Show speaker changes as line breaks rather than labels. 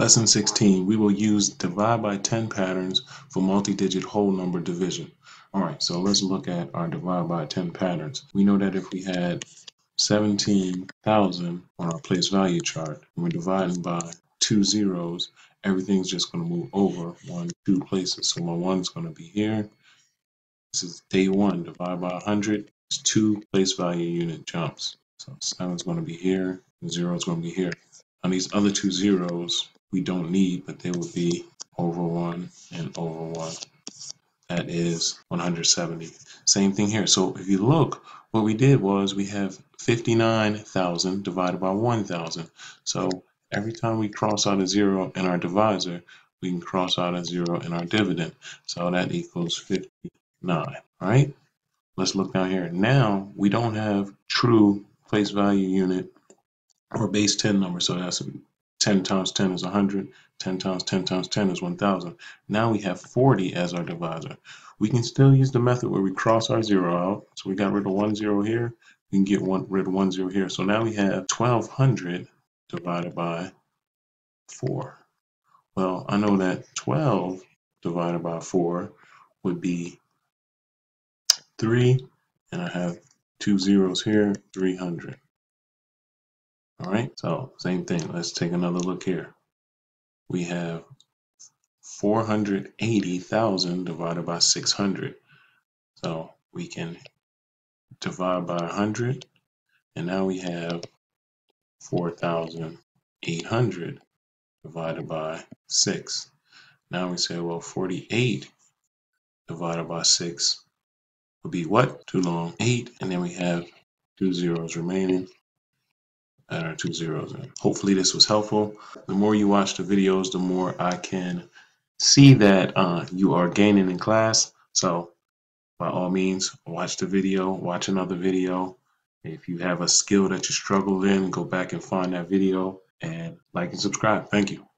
Lesson 16, we will use divide by 10 patterns for multi-digit whole number division. All right, so let's look at our divide by 10 patterns. We know that if we had 17,000 on our place value chart, and we're dividing by two zeros, everything's just going to move over one, two places. So my one's going to be here. This is day one, divide by 100. It's two place value unit jumps. So seven's going to be here, zero is going to be here. On these other two zeros, we don't need, but they would be over 1 and over 1. That is 170. Same thing here. So if you look, what we did was we have 59,000 divided by 1,000. So every time we cross out a zero in our divisor, we can cross out a zero in our dividend. So that equals 59, all right? Let's look down here. Now we don't have true place value unit or base 10 number. So that's 10 times 10 is 100, 10 times 10 times 10 is 1000. Now we have 40 as our divisor. We can still use the method where we cross our zero out. So we got rid of one zero here. We can get one, rid of one zero here. So now we have 1200 divided by 4. Well, I know that 12 divided by 4 would be 3, and I have two zeros here, 300. All right, so same thing. Let's take another look here. We have 480,000 divided by 600. So we can divide by 100, and now we have 4,800 divided by 6. Now we say, well, 48 divided by 6 would be what? Too long. 8, and then we have two zeros remaining add our two zeros. Hopefully this was helpful. The more you watch the videos, the more I can see that uh, you are gaining in class. So by all means, watch the video, watch another video. If you have a skill that you struggle in, go back and find that video and like and subscribe. Thank you.